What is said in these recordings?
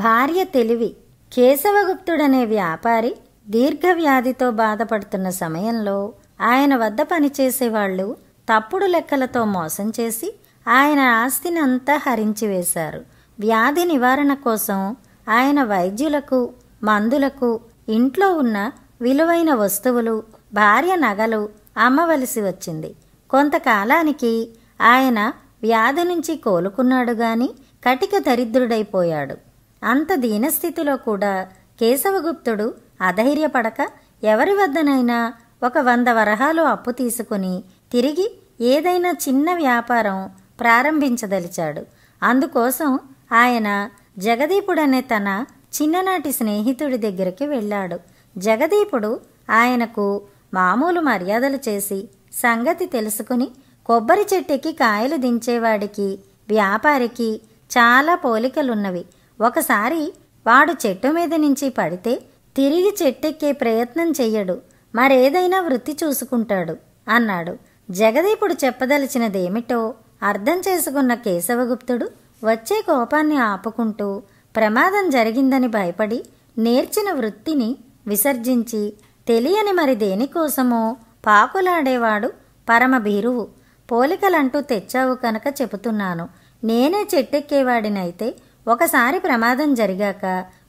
భార్య తెలివి కేశవగుప్తుడనే వ్యాపారి దీర్ఘవ్యాధితో బాధపడుతున్న సమయంలో ఆయన వద్ద పనిచేసేవాళ్ళు తప్పుడు లెక్కలతో మోసం చేసి ఆయన ఆస్తిని అంతా హరించి వేశారు. వ్యాధి నివారణ కోసం ఆయన వైద్యులకు మందులకు ఇంట్లో ఉన్న విలువైన వస్తువులు భార్య నగలు అమ్మవలసి వచ్చింది. కొంతకాలానికి ఆయన వ్యాధి నుంచి కోలుకున్నాడు గాని కటిక దరిద్రుడైపోయాడు. అంత దీనస్థితిలో కూడా కేశవగుప్తుడు అధైర్యపడక ఎవరి వద్దనైనా ఒక వంద వరహాలు అప్పు తీసుకుని తిరిగి ఏదైనా చిన్న వ్యాపారం ప్రారంభించదలిచాడు. అందుకోసం ఆయన జగదీపుడనే తన చిన్ననాటి స్నేహితుడి దగ్గరికి వెళ్ళాడు. జగదీపుడు ఆయనకు మామూలు మర్యాదలు చేసి సంగతి తెలుసుకుని కొబ్బరి చెట్టుకి కాయలు దించేవాడికి వ్యాపారికి చాలా పోలికలున్నవి. ఒకసారి వాడు చెట్టు మీద నుంచి పడితే తిరిగి చెట్టెక్కే ప్రయత్నం చెయ్యడు. మరేదైనా వృత్తి చూసుకుంటాడు అన్నాడు. జగదీపుడు చెప్పదలిచినదేమిటో అర్థం చేసుకున్న కేశవగుప్తుడు వచ్చే కోపాన్ని ఆపుకుంటూ ప్రమాదం జరిగిందని భయపడి నేర్చిన వృత్తిని విసర్జించి తెలియని మరి దేనికోసమో పాకులాడేవాడు పరమ భీరువు పోలికలంటూ తెచ్చావు కనుక చెబుతున్నాను. నేనే చెట్టెక్కేవాడినైతే ఒకసారి ప్రమాదం జరిగాక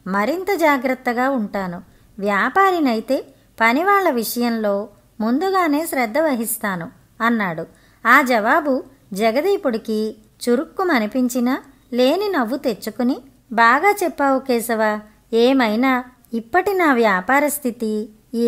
మరింత జాగ్రత్తగా ఉంటాను. వ్యాపారినైతే పనివాళ్ళ విషయంలో ముందుగానే శ్రద్ధ వహిస్తాను అన్నాడు. ఆ జవాబు జగదీపుడికి చురుక్కుమనిపించినా లేని నవ్వు తెచ్చుకుని బాగా చెప్పావు కేశవ ఏమైనా ఇప్పటి నా వ్యాపార స్థితి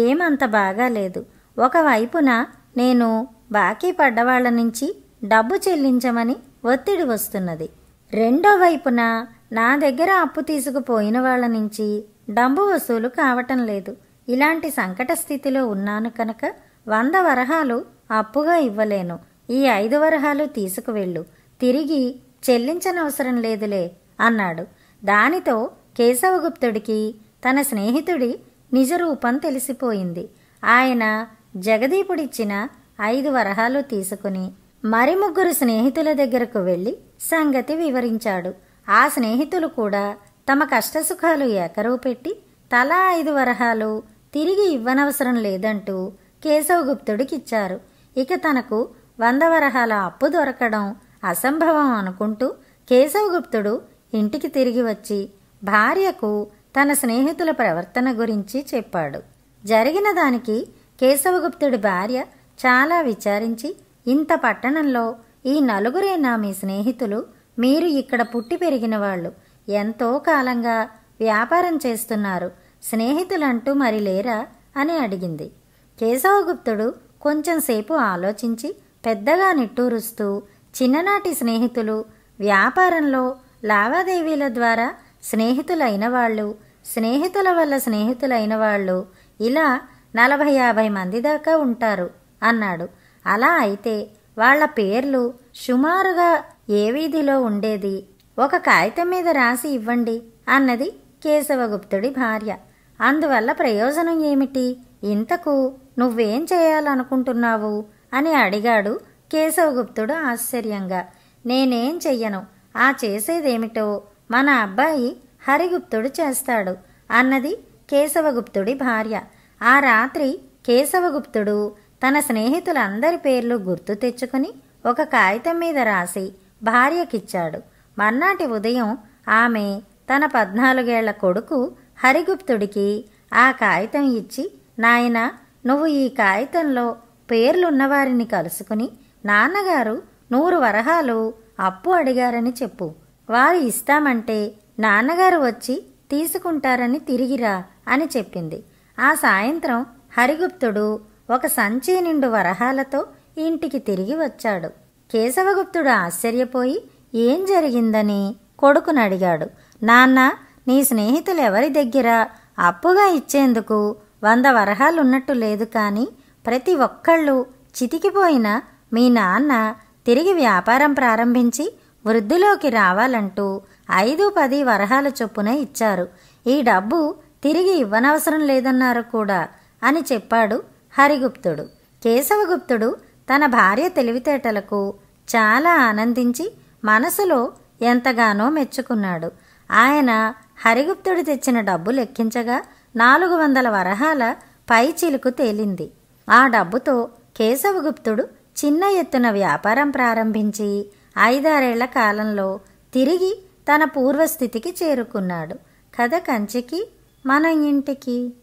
ఏమంత బాగాలేదు ఒకవైపున నేను బాకీ పడ్డవాళ్ళ నుంచి డబ్బు చెల్లించమని ఒత్తిడి వస్తున్నది. రెండో వైపున నా దగ్గర అప్పు తీసుకుపోయిన వాళ్ళ నుంచి డబ్బు వసూలు కావటం లేదు. ఇలాంటి సంకట స్థితిలో ఉన్నాను కనుక వంద వరహాలు అప్పుగా ఇవ్వలేను. ఈ ఐదు వరహాలు తీసుకువెళ్ళు. తిరిగి చెల్లించనవసరం లేదులే అన్నాడు. దానితో కేశవగుప్తుడికి తన స్నేహితుడి నిజరూపం తెలిసిపోయింది. ఆయన జగదీపుడిచ్చిన ఐదు వరహాలు తీసుకుని మరి ముగ్గురు స్నేహితుల దగ్గరకు వెళ్ళి సంగతి వివరించాడు. ఆ స్నేహితులు కూడా తమ కష్టసుఖాలు ఏకరువు పెట్టి తలా ఐదు వరహాలు తిరిగి ఇవ్వనవసరం లేదంటూ కేశవగుప్తుడికిచ్చారు. ఇక తనకు వంద వరహాల అప్పు దొరకడం అసంభవం అనుకుంటూ కేశవగుప్తుడు ఇంటికి తిరిగి వచ్చి భార్యకు తన స్నేహితుల ప్రవర్తన గురించి చెప్పాడు. జరిగిన దానికి కేశవగుప్తుడి భార్య చాలా విచారించి ఇంత పట్టణంలో ఈ నలుగురేనా మీ స్నేహితులు మీరు ఇక్కడ పుట్టి పెరిగిన వాళ్ళు. ఎంతో కాలంగా వ్యాపారం చేస్తున్నారు. స్నేహితులంటూ మరి లేరా? అని అడిగింది. కేశవగుప్తుడు కొంచెంసేపు ఆలోచించి పెద్దగా నిట్టూరుస్తూ చిన్ననాటి స్నేహితులు వ్యాపారంలో లావాదేవీల ద్వారా స్నేహితులైన వాళ్ళు స్నేహితుల వల్ల స్నేహితులైన వాళ్ళు ఇలా నలభై యాభై మంది దాకా ఉంటారు అన్నాడు. అలా అయితే వాళ్ళ పేర్లు సుమారుగా ఏ వీధిలో ఉండేది? ఒక కాగితం మీద రాసి ఇవ్వండి అన్నది కేశవగుప్తుడి భార్య. అందువల్ల ప్రయోజనం ఏమిటి? ఇంతకు నువ్వేం చేయాలనుకుంటున్నావు? అని అడిగాడు కేశవగుప్తుడు ఆశ్చర్యంగా. నేనేం చెయ్యను? ఆ చేసేదేమిటో మన అబ్బాయి హరిగుప్తుడు చేస్తాడు అన్నది కేశవగుప్తుడి భార్య. ఆ రాత్రి కేశవగుప్తుడు తన స్నేహితులందరి పేర్లు గుర్తు తెచ్చుకుని ఒక కాగితం మీద రాసి భార్యకిచ్చాడు. మర్నాటి ఉదయం ఆమె తన పద్నాలుగేళ్ళ కొడుకు హరిగుప్తుడికి ఆ కాగితం ఇచ్చి నాయన నువ్వు ఈ కాగితంలో పేర్లున్నవారిని కలుసుకుని నాన్నగారు నూరు వరహాలు అప్పు అడిగారని చెప్పు. వారు ఇస్తామంటే నాన్నగారు వచ్చి తీసుకుంటారని తిరిగిరా అని చెప్పింది. ఆ సాయంత్రం హరిగుప్తుడు ఒక సంచి నిండు వరహాలతో ఇంటికి తిరిగి వచ్చాడు. కేశవగుప్తుడు ఆశ్చర్యపోయి ఏం జరిగిందని? కొడుకును అడిగాడు. నాన్న నీ స్నేహితులు ఎవరి దగ్గర? అప్పుగా ఇచ్చేందుకు? వంద వరహాలున్నట్టు లేదు కానీ ప్రతి ఒక్కళ్ళు చితికిపోయిన మీ నాన్న తిరిగి వ్యాపారం ప్రారంభించి వృద్ధిలోకి రావాలంటూ ఐదు పది వరహాల చొప్పున ఇచ్చారు. ఈ డబ్బు తిరిగి ఇవ్వనవసరం లేదన్నారు కూడా అని చెప్పాడు హరిగుప్తుడు. కేశవగుప్తుడు తన భార్య తెలివితేటలకు చాలా ఆనందించి మనసులో ఎంతగానో మెచ్చుకున్నాడు. ఆయన హరిగుప్తుడు తెచ్చిన డబ్బు లెక్కించగా నాలుగు వందల వరహాల పై చిలుకు తేలింది. ఆ డబ్బుతో కేశవగుప్తుడు చిన్న ఎత్తున వ్యాపారం ప్రారంభించి ఐదారేళ్ళ కాలంలో తిరిగి తన పూర్వస్థితికి చేరుకున్నాడు. కథ కంచికి మన ఇంటికి.